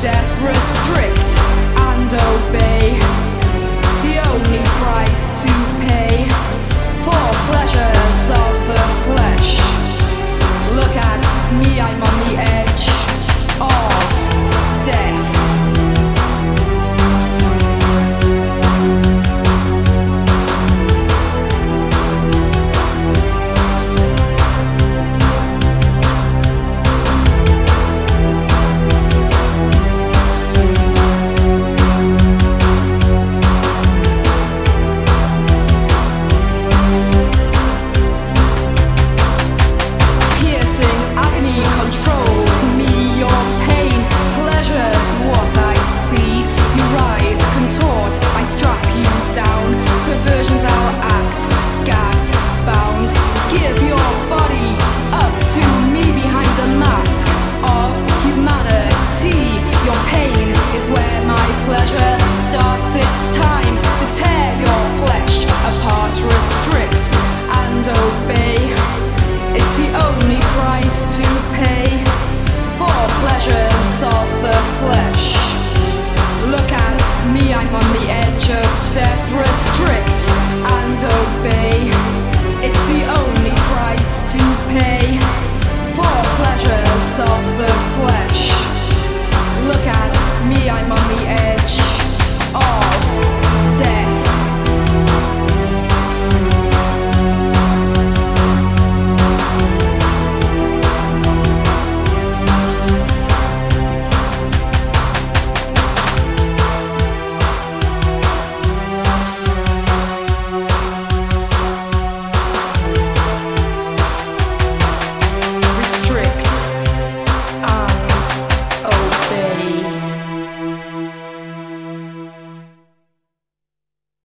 death